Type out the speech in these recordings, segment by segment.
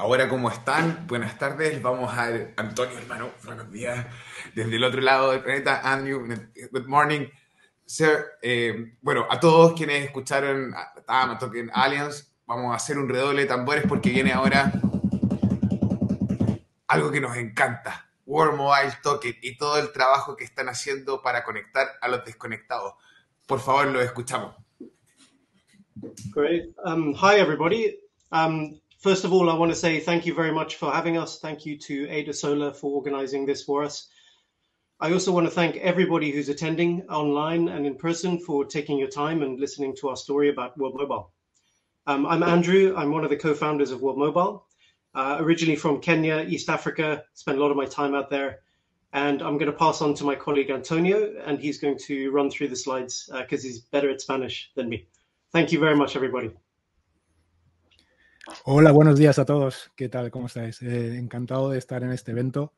Ahora, ¿cómo están? Buenas tardes. Vamos a Antonio, hermano, buenos días. Desde el otro lado del planeta, Andrew, good morning. Sir, eh, bueno, a todos quienes escucharon a Token Aliens, vamos a hacer un redoble de tambores porque viene ahora algo que nos encanta. World Mobile Token y todo el trabajo que están haciendo para conectar a los desconectados. Por favor, lo escuchamos. Great. Um, hi, everybody. Um, first of all, I want to say thank you very much for having us. Thank you to Ada Solar for organizing this for us. I also want to thank everybody who's attending online and in person for taking your time and listening to our story about World Mobile. Um, I'm Andrew. I'm one of the co-founders of World Mobile. Uh, originally from Kenya, East Africa, spent a lot of my time out there. And I'm going to pass on to my colleague Antonio, and he's going to run through the slides because uh, he's better at Spanish than me. Thank you very much, everybody. Hola, buenos días a todos. ¿Qué tal? ¿Cómo estáis? Eh, encantado de estar en este evento.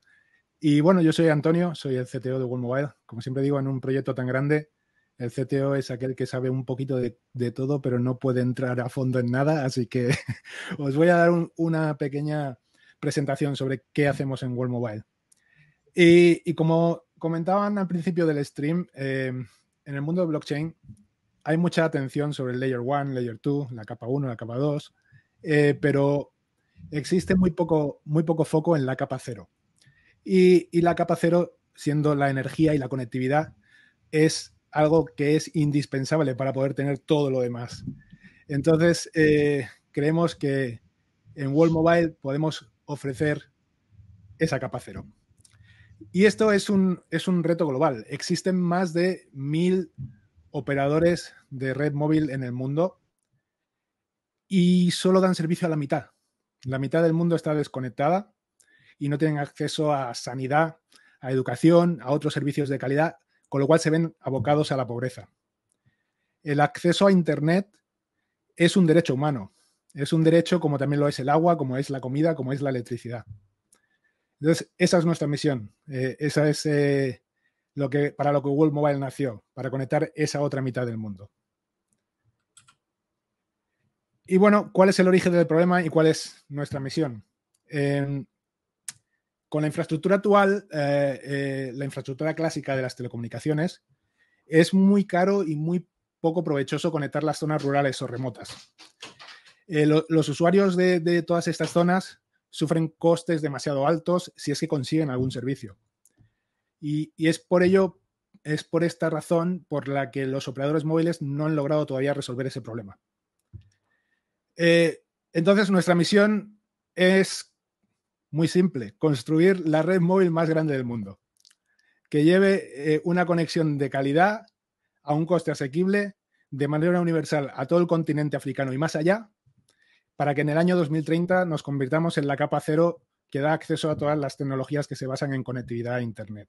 Y bueno, yo soy Antonio, soy el CTO de World Mobile. Como siempre digo, en un proyecto tan grande, el CTO es aquel que sabe un poquito de, todo, pero no puede entrar a fondo en nada. Así que os voy a dar una pequeña presentación sobre qué hacemos en World Mobile. Y, como comentaban al principio del stream, eh, en el mundo de blockchain hay mucha atención sobre el Layer 1, Layer 2, la capa 1, la capa 2, eh, pero existe muy poco, muy poco foco en la capa 0. Y, la capa 0, siendo la energía y la conectividad, es algo que es indispensable para poder tener todo lo demás. Entonces, eh, creemos que en World Mobile podemos ofrecer esa capa cero. Y esto es un, es un reto global. Existen más de mil operadores de red móvil en el mundo y solo dan servicio a la mitad. La mitad del mundo está desconectada y no tienen acceso a sanidad, a educación, a otros servicios de calidad con lo cual se ven abocados a la pobreza. El acceso a Internet es un derecho humano, es un derecho como también lo es el agua, como es la comida, como es la electricidad. Entonces, esa es nuestra misión, eh, esa es eh, lo que, para lo que World Mobile nació, para conectar esa otra mitad del mundo. Y bueno, ¿cuál es el origen del problema y cuál es nuestra misión? con la infraestructura actual, eh, eh, la infraestructura clásica de las telecomunicaciones, es muy caro y muy poco provechoso conectar las zonas rurales o remotas. Eh, los usuarios de, todas estas zonas sufren costes demasiado altos si es que consiguen algún servicio. Y, es por ello, es por esta razón por la que los operadores móviles no han logrado todavía resolver ese problema. Entonces, nuestra misión es muy simple, construir la red móvil más grande del mundo, que lleve eh, una conexión de calidad a un coste asequible de manera universal a todo el continente africano y más allá, para que en el año 2030 nos convirtamos en la capa cero que da acceso a todas las tecnologías que se basan en conectividad a Internet.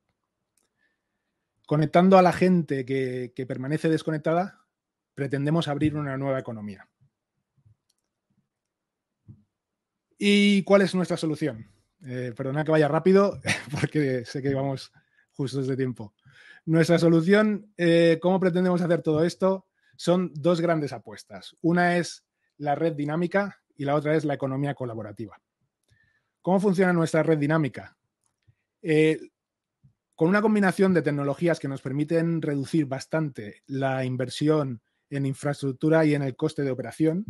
Conectando a la gente que permanece desconectada, pretendemos abrir una nueva economía. ¿Y cuál es nuestra solución? Eh, perdona que vaya rápido, porque sé que vamos justos de tiempo. Nuestra solución, eh, ¿cómo pretendemos hacer todo esto? Son dos grandes apuestas. Una es la red dinámica y la otra es la economía colaborativa. ¿Cómo funciona nuestra red dinámica? Eh, con una combinación de tecnologías que nos permiten reducir bastante la inversión en infraestructura y en el coste de operación,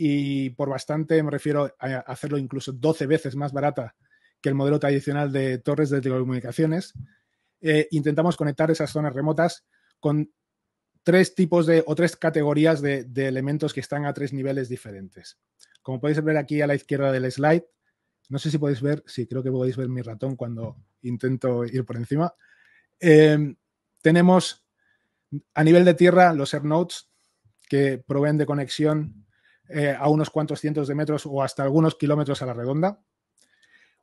y por bastante me refiero a hacerlo incluso 12 veces más barata que el modelo tradicional de torres de telecomunicaciones. Eh, intentamos conectar esas zonas remotas con tres tipos de o tres categorías de, elementos que están a tres niveles diferentes. Como podéis ver aquí a la izquierda del slide, no sé si podéis ver, sí, creo que podéis ver mi ratón cuando intento ir por encima. Eh, tenemos a nivel de tierra los AirNodes que proveen de conexión eh, a unos cuantos cientos de metros o hasta algunos kilómetros a la redonda.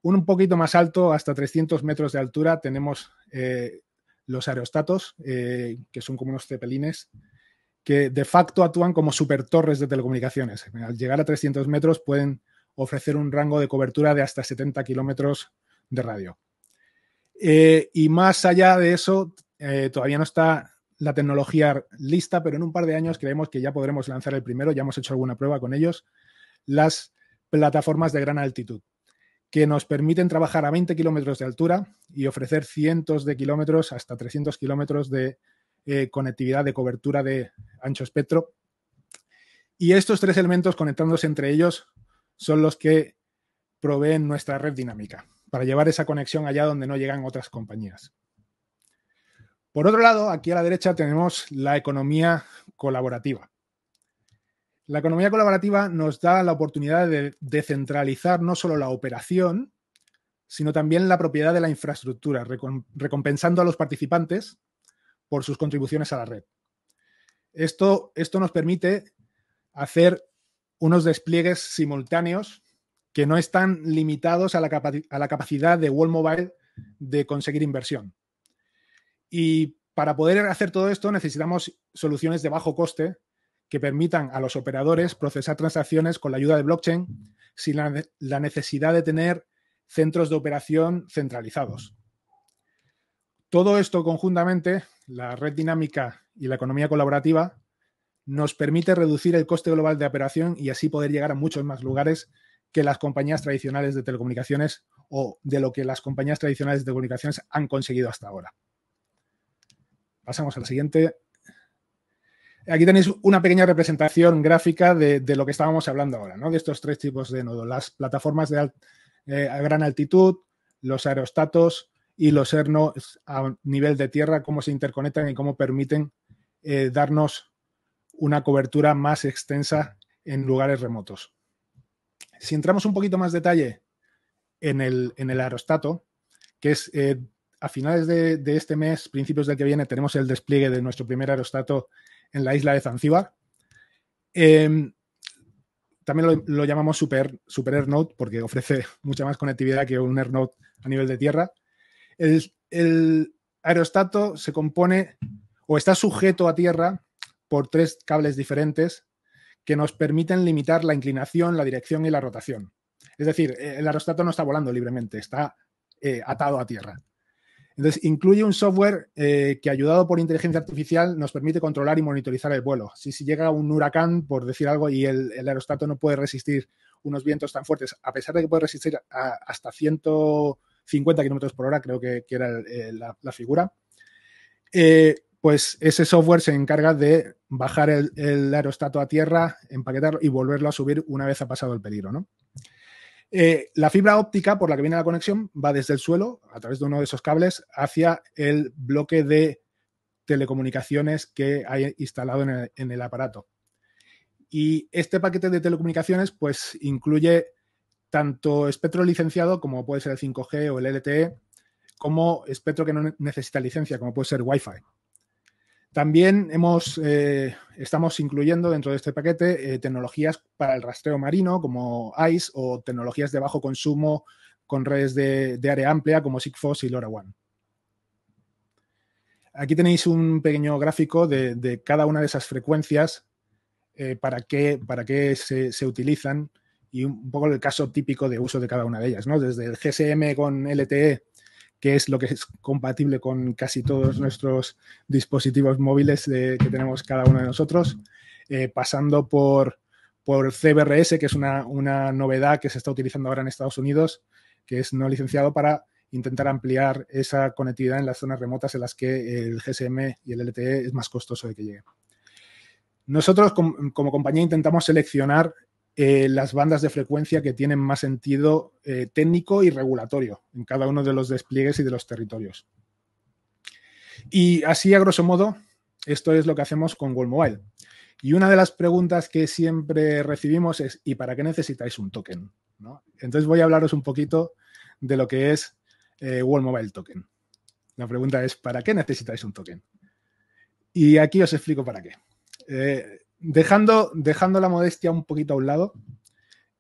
Un poquito más alto, hasta 300 metros de altura, tenemos eh, los aerostatos, eh, que son como unos cepelines, que de facto actúan como super torres de telecomunicaciones. Al llegar a 300 metros pueden ofrecer un rango de cobertura de hasta 70 kilómetros de radio. y más allá de eso, todavía no está la tecnología lista, pero en un par de años creemos que ya podremos lanzar el primero, ya hemos hecho alguna prueba con ellos, las plataformas de gran altitud que nos permiten trabajar a 20 kilómetros de altura y ofrecer cientos de kilómetros, hasta 300 kilómetros de eh, conectividad, de cobertura de ancho espectro. Y estos tres elementos conectándose entre ellos son los que proveen nuestra red dinámica para llevar esa conexión allá donde no llegan otras compañías. Por otro lado, aquí a la derecha tenemos la economía colaborativa. La economía colaborativa nos da la oportunidad de descentralizar no solo la operación, sino también la propiedad de la infraestructura, recompensando a los participantes por sus contribuciones a la red. Esto, esto nos permite hacer unos despliegues simultáneos que no están limitados a la, a la capacidad de World Mobile de conseguir inversión. Y para poder hacer todo esto necesitamos soluciones de bajo coste que permitan a los operadores procesar transacciones con la ayuda de blockchain sin la, necesidad de tener centros de operación centralizados. Todo esto conjuntamente, la red dinámica y la economía colaborativa, nos permite reducir el coste global de operación y así poder llegar a muchos más lugares que las compañías tradicionales de telecomunicaciones o de lo que las compañías tradicionales de telecomunicaciones han conseguido hasta ahora. Pasamos a la siguiente. Aquí tenéis una pequeña representación gráfica de, lo que estábamos hablando ahora, ¿no? De estos tres tipos de nodos. Las plataformas de eh, a gran altitud, los aerostatos y los ERNOs a nivel de tierra, cómo se interconectan y cómo permiten eh, darnos una cobertura más extensa en lugares remotos. Si entramos un poquito más detalle en el, en el aerostato, que es eh, a finales de, este mes, principios del que viene, tenemos el despliegue de nuestro primer aerostato en la isla de Zanzíbar. Em, también lo, llamamos Super, Super AirNode porque ofrece mucha más conectividad que un AirNode a nivel de tierra. El, aerostato se compone o está sujeto a tierra por tres cables diferentes que nos permiten limitar la inclinación, la dirección y la rotación. Es decir, el aerostato no está volando libremente, está eh, atado a tierra. Entonces, incluye un software eh, que, ayudado por inteligencia artificial, nos permite controlar y monitorizar el vuelo. Si, llega un huracán, por decir algo, y el, aerostato no puede resistir unos vientos tan fuertes, a pesar de que puede resistir hasta 150 kilómetros por hora, creo que, era la, figura, eh, pues ese software se encarga de bajar el, el, aerostato a tierra, empaquetarlo y volverlo a subir una vez ha pasado el peligro, ¿no? Eh, la fibra óptica por la que viene la conexión va desde el suelo, a través de uno de esos cables, hacia el bloque de telecomunicaciones que hay instalado en el, aparato. Y este paquete de telecomunicaciones pues incluye tanto espectro licenciado como puede ser el 5G o el LTE, como espectro que no necesita licencia, como puede ser Wi-Fi. También eh, estamos incluyendo dentro de este paquete eh, tecnologías para el rastreo marino como ICE o tecnologías de bajo consumo con redes de, área amplia como Sigfox y LoRaWAN. Aquí tenéis un pequeño gráfico de, cada una de esas frecuencias eh, para qué, para qué se, se, utilizan y un poco el caso típico de uso de cada una de ellas. ¿no? Desde el GSM con LTE que es lo que es compatible con casi todos nuestros dispositivos móviles que tenemos cada uno de nosotros, eh, pasando por, por CBRS, que es una, novedad que se está utilizando ahora en Estados Unidos, que es no licenciado para intentar ampliar esa conectividad en las zonas remotas en las que el GSM y el LTE es más costoso de que llegue. Nosotros como compañía intentamos seleccionar eh, las bandas de frecuencia que tienen más sentido eh, técnico y regulatorio en cada uno de los despliegues y de los territorios. Y así, a grosso modo, esto es lo que hacemos con World Mobile. Y una de las preguntas que siempre recibimos es, ¿y para qué necesitáis un token? Entonces voy a hablaros un poquito de lo que es eh, Mobile Token. La pregunta es, ¿para qué necesitáis un token? Y aquí os explico para qué dejando, dejando la modestia un poquito a un lado,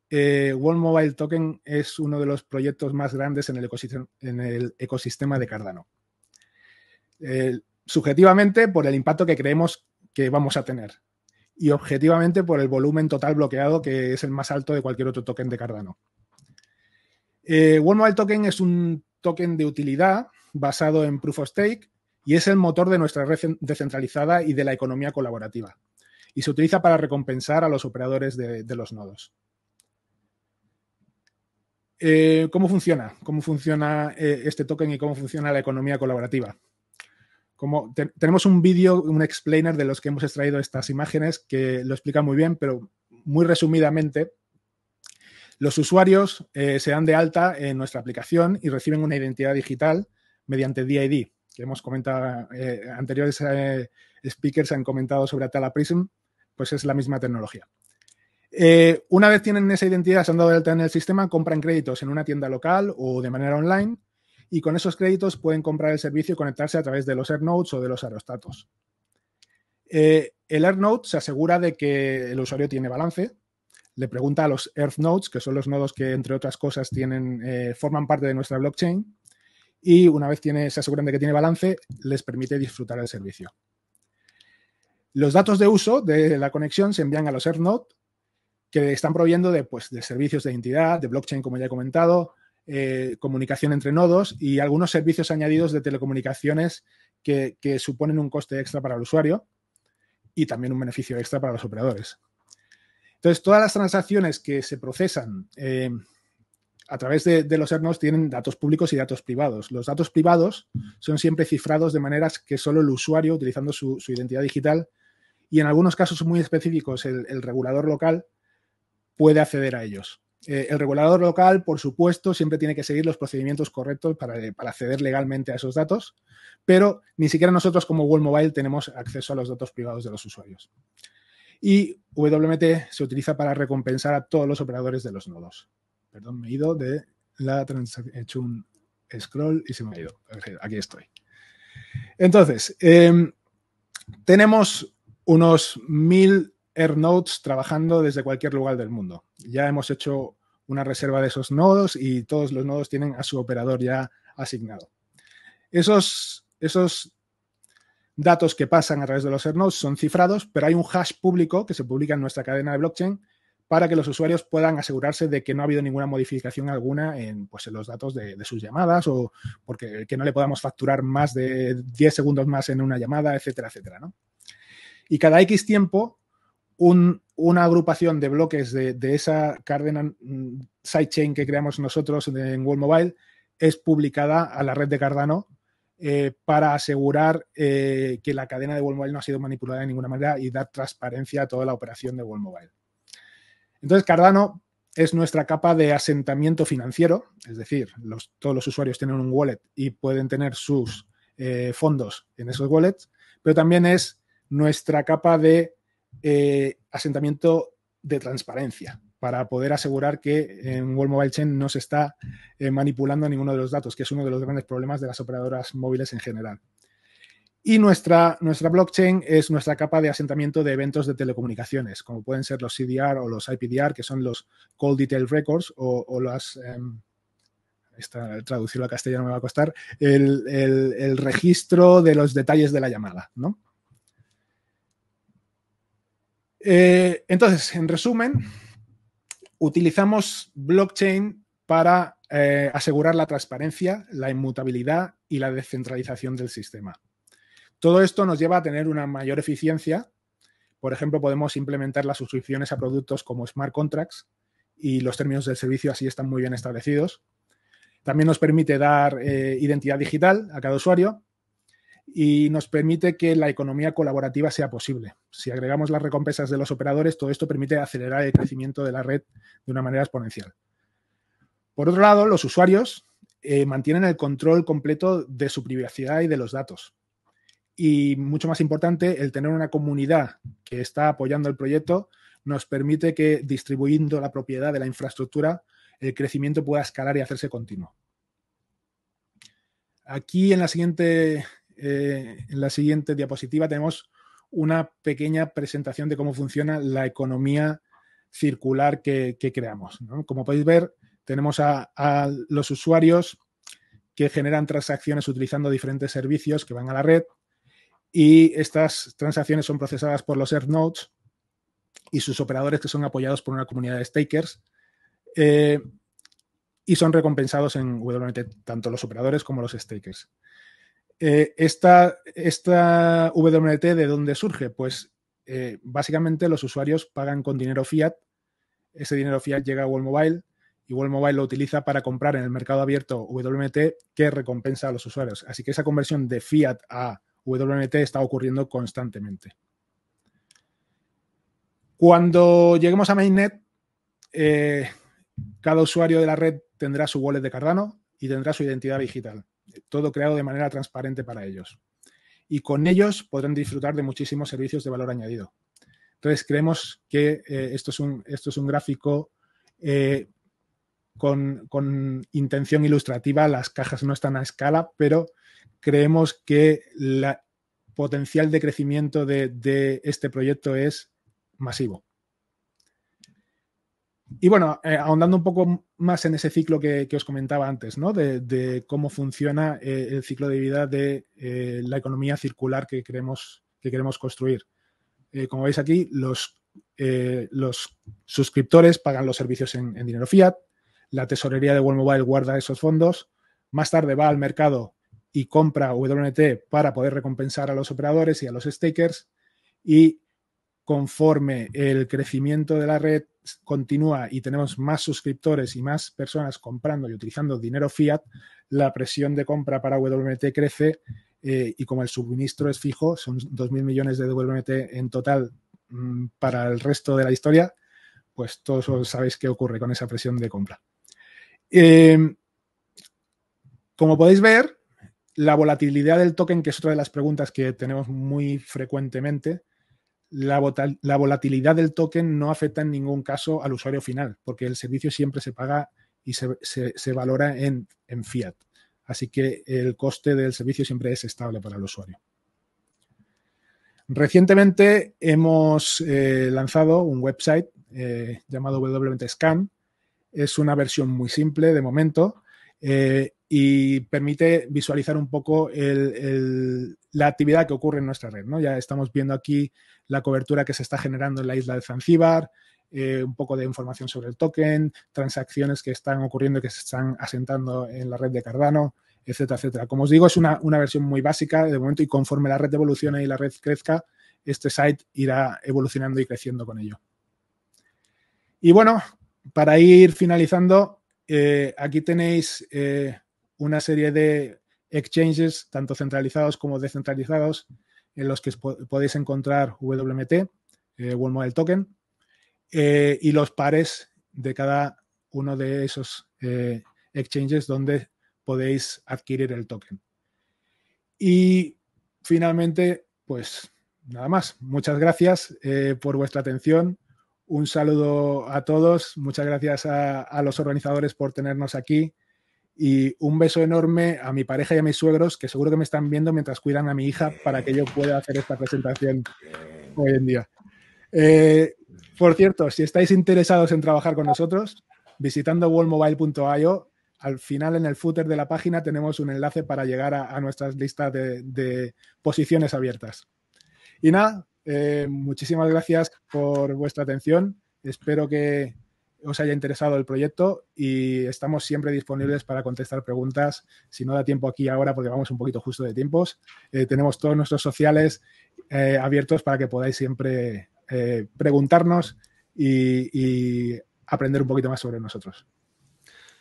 eh, Mobile Token es uno de los proyectos más grandes en el ecosistema, de Cardano. Eh, subjetivamente por el impacto que creemos que vamos a tener y objetivamente por el volumen total bloqueado que es el más alto de cualquier otro token de Cardano. Eh, Mobile Token es un token de utilidad basado en Proof of Stake y es el motor de nuestra red descentralizada y de la economía colaborativa y se utiliza para recompensar a los operadores de, los nodos. Eh, ¿Cómo funciona? ¿Cómo funciona eh, este token y cómo funciona la economía colaborativa? Como tenemos un vídeo, un explainer de los que hemos extraído estas imágenes que lo explica muy bien, pero muy resumidamente, los usuarios eh, se dan de alta en nuestra aplicación y reciben una identidad digital mediante DID, que hemos comentado, anteriores speakers han comentado sobre Atala Prism, pues es la misma tecnología. Eh, una vez tienen esa identidad, se han dado de en el sistema, compran créditos en una tienda local o de manera online y con esos créditos pueden comprar el servicio y conectarse a través de los AirNotes o de los aerostatos. Eh, el AirNote se asegura de que el usuario tiene balance, le pregunta a los EarthNodes, que son los nodos que, entre otras cosas, tienen, eh, forman parte de nuestra blockchain, y una vez tiene, se aseguran de que tiene balance, les permite disfrutar del servicio. Los datos de uso de la conexión se envían a los AirNodes que están proveyendo de, pues, de servicios de identidad, de blockchain, como ya he comentado, eh, comunicación entre nodos y algunos servicios añadidos de telecomunicaciones que, suponen un coste extra para el usuario y también un beneficio extra para los operadores. Entonces, todas las transacciones que se procesan eh, a través de, los ERNOS tienen datos públicos y datos privados. Los datos privados son siempre cifrados de maneras que solo el usuario, utilizando su, identidad digital, y en algunos casos muy específicos el regulador local, puede acceder a ellos. Eh, el regulador local, por supuesto, siempre tiene que seguir los procedimientos correctos para, acceder legalmente a esos datos, pero ni siquiera nosotros como World Mobile tenemos acceso a los datos privados de los usuarios. Y WMT se utiliza para recompensar a todos los operadores de los nodos. Perdón, me he ido de la transacción, he hecho un scroll y se me ha ido. Aquí estoy. Entonces, em, tenemos unos mil AirNodes trabajando desde cualquier lugar del mundo. Ya hemos hecho una reserva de esos nodos y todos los nodos tienen a su operador ya asignado. Esos, esos datos que pasan a través de los AirNodes son cifrados, pero hay un hash público que se publica en nuestra cadena de blockchain para que los usuarios puedan asegurarse de que no ha habido ninguna modificación alguna en, pues, en los datos de, sus llamadas o porque que no le podamos facturar más de 10 segundos más en una llamada, etcétera, etcétera. Y cada X tiempo una agrupación de bloques de, esa Cardano mm, sidechain que creamos nosotros en World Mobile es publicada a la red de Cardano eh, para asegurar eh, que la cadena de World Mobile no ha sido manipulada de ninguna manera y dar transparencia a toda la operación de World Mobile. Entonces, Cardano es nuestra capa de asentamiento financiero, es decir, todos los usuarios tienen un wallet y pueden tener sus eh, fondos en esos wallets, pero también es nuestra capa de eh, asentamiento de transparencia para poder asegurar que en World Mobile Chain no se está eh, manipulando ninguno de los datos, que es uno de los grandes problemas de las operadoras móviles en general. Y nuestra, nuestra blockchain es nuestra capa de asentamiento de eventos de telecomunicaciones, como pueden ser los CDR o los IPDR, que son los Call Detail Records o, las... Em, traducirlo a castellano me va a costar, el, el registro de los detalles de la llamada, ¿no? Eh, entonces, en resumen, utilizamos blockchain para eh, asegurar la transparencia, la inmutabilidad y la descentralización del sistema. Todo esto nos lleva a tener una mayor eficiencia. Por ejemplo, podemos implementar las suscripciones a productos como smart contracts y los términos del servicio así están muy bien establecidos. También nos permite dar eh, identidad digital a cada usuario y nos permite que la economía colaborativa sea posible. Si agregamos las recompensas de los operadores, todo esto permite acelerar el crecimiento de la red de una manera exponencial. Por otro lado, los usuarios eh, mantienen el control completo de su privacidad y de los datos. Y mucho más importante, el tener una comunidad que está apoyando el proyecto nos permite que distribuyendo la propiedad de la infraestructura, el crecimiento pueda escalar y hacerse continuo. Aquí en la siguiente eh, en la siguiente diapositiva tenemos una pequeña presentación de cómo funciona la economía circular que, creamos. Como podéis ver, tenemos a, los usuarios que generan transacciones utilizando diferentes servicios que van a la red y estas transacciones son procesadas por los AirNodes y sus operadores que son apoyados por una comunidad de stakers eh, y son recompensados en WNT tanto los operadores como los stakers. Eh, esta, esta WMT, ¿de dónde surge? Pues eh, básicamente los usuarios pagan con dinero fiat, ese dinero fiat llega a World Mobile y World Mobile lo utiliza para comprar en el mercado abierto WMT que recompensa a los usuarios. Así que esa conversión de fiat a WMT está ocurriendo constantemente. Cuando lleguemos a Mainnet, eh, cada usuario de la red tendrá su wallet de Cardano y tendrá su identidad digital, todo creado de manera transparente para ellos. Y con ellos podrán disfrutar de muchísimos servicios de valor añadido. Entonces, creemos que eh, esto, es un, esto, es un, gráfico eh, con, con, intención ilustrativa. Las cajas no están a escala, pero creemos que el potencial de crecimiento de, de este proyecto es masivo. Y bueno, eh, ahondando un poco más en ese ciclo que, os comentaba antes, ¿no? De, de cómo funciona eh, el ciclo de vida de eh, la economía circular que queremos, que queremos construir. Como veis aquí, los, los, suscriptores pagan los servicios en, en, dinero fiat, la tesorería de World Mobile guarda esos fondos, más tarde va al mercado y compra WNT para poder recompensar a los operadores y a los stakers y conforme el crecimiento de la red continúa y tenemos más suscriptores y más personas comprando y utilizando dinero fiat, la presión de compra para WMT crece eh, y como el suministro es fijo, son 2.000 millones de WMT en total mmm, para el resto de la historia, pues todos sabéis qué ocurre con esa presión de compra. Eh, como podéis ver, la volatilidad del token, que es otra de las preguntas que tenemos muy frecuentemente, la, la, volatilidad del token no afecta en ningún caso al usuario final, porque el servicio siempre se paga y se, se, se valora en, en, fiat. Así que el coste del servicio siempre es estable para el usuario. Recientemente hemos eh, lanzado un website eh, llamado WMT Es una versión muy simple de momento eh, y permite visualizar un poco el, la actividad que ocurre en nuestra red. Ya estamos viendo aquí la cobertura que se está generando en la isla de Zanzíbar, eh, un poco de información sobre el token, transacciones que están ocurriendo, que se están asentando en la red de Cardano, etcétera, etcétera. Como os digo, es una, una versión muy básica de momento y conforme la red evolucione y la red crezca, este site irá evolucionando y creciendo con ello. Y bueno, para ir finalizando, eh, aquí tenéis eh, una serie de exchanges, tanto centralizados como descentralizados, en los que podéis encontrar WMT, eh, World Mobile Token, eh, y los pares de cada uno de esos eh, exchanges donde podéis adquirir el token. Y finalmente, pues nada más. Muchas gracias eh, por vuestra atención. Un saludo a todos. Muchas gracias a los organizadores por tenernos aquí. Y un beso enorme a mi pareja y a mis suegros, que seguro que me están viendo mientras cuidan a mi hija para que yo pueda hacer esta presentación hoy en día. Eh, por cierto, si estáis interesados en trabajar con nosotros, visitando worldmobile.io, al final en el footer de la página tenemos un enlace para llegar a, a nuestras listas de, de, posiciones abiertas. Y nada, eh, muchísimas gracias por vuestra atención. Espero que os haya interesado el proyecto y estamos siempre disponibles para contestar preguntas. Si no da tiempo aquí ahora, porque vamos un poquito justo de tiempos, eh, tenemos todos nuestros sociales eh, abiertos para que podáis siempre eh, preguntarnos y, y aprender un poquito más sobre nosotros.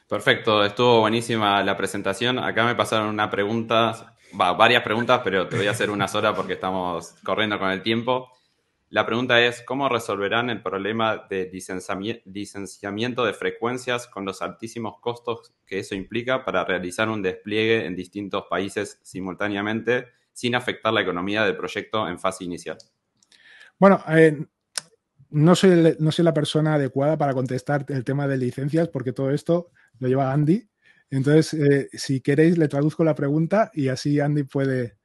Perfecto, estuvo buenísima la presentación. Acá me pasaron una pregunta, va, varias preguntas, pero te voy a hacer una sola porque estamos corriendo con el tiempo. La pregunta es, ¿cómo resolverán el problema de licenciamiento de frecuencias con los altísimos costos que eso implica para realizar un despliegue en distintos países simultáneamente sin afectar la economía del proyecto en fase inicial? Bueno, eh, no, soy, no soy la persona adecuada para contestar el tema de licencias porque todo esto lo lleva Andy. Entonces, eh, si queréis, le traduzco la pregunta y así Andy puede,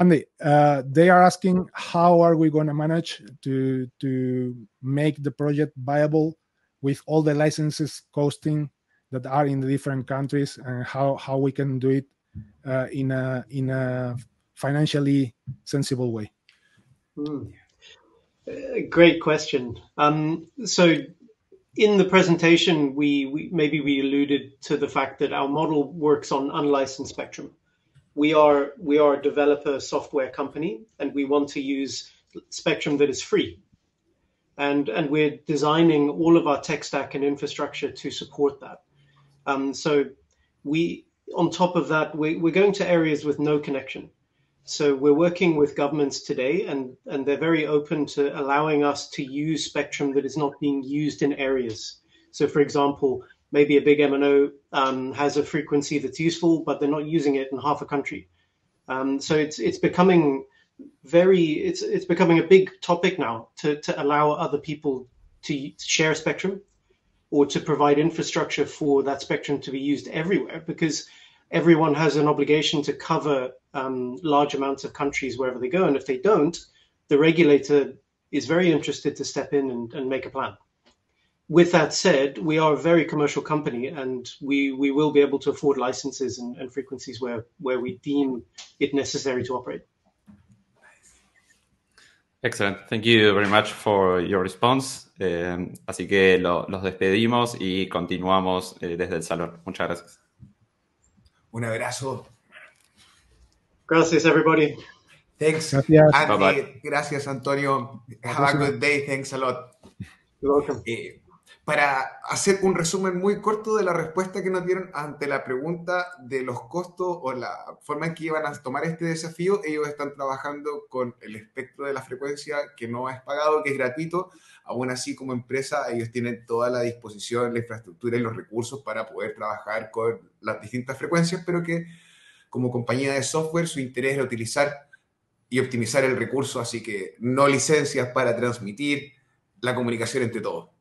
Andy, uh, they are asking how are we going to manage to to make the project viable with all the licenses costing that are in the different countries, and how how we can do it uh, in a in a financially sensible way. Mm. Great question. Um, so in the presentation, we, we, maybe we alluded to the fact that our model works on unlicensed spectrum we are we are a developer software company and we want to use spectrum that is free and and we're designing all of our tech stack and infrastructure to support that. Um, so we, on top of that, we, we're going to areas with no connection. So we're working with governments today, and and they're very open to allowing us to use spectrum that is not being used in areas. So, for example, maybe a big MNO um, has a frequency that's useful, but they're not using it in half a country. Um, so it's it's becoming very it's it's becoming a big topic now to to allow other people to share spectrum or to provide infrastructure for that spectrum to be used everywhere because everyone has an obligation to cover um, large amounts of countries wherever they go and if they don't the regulator is very interested to step in and, and make a plan with that said we are a very commercial company and we we will be able to afford licenses and, and frequencies where where we deem it necessary to operate Excellent. Thank you very much for your response. Eh, así que lo, los despedimos y continuamos eh, desde el salón. Muchas gracias. Un abrazo. Gracias, everybody. Thanks. Gracias. Andy. Bye bye. Gracias, Antonio. Have a good day. Thanks a lot. You're welcome. Para hacer un resumen muy corto de la respuesta que nos dieron ante la pregunta de los costos o la forma en que iban a tomar este desafío, ellos están trabajando con el espectro de la frecuencia que no es pagado, que es gratuito. Aún así, como empresa, ellos tienen toda la disposición, la infraestructura y los recursos para poder trabajar con las distintas frecuencias, pero que como compañía de software su interés es utilizar y optimizar el recurso, así que no licencias para transmitir la comunicación entre todos.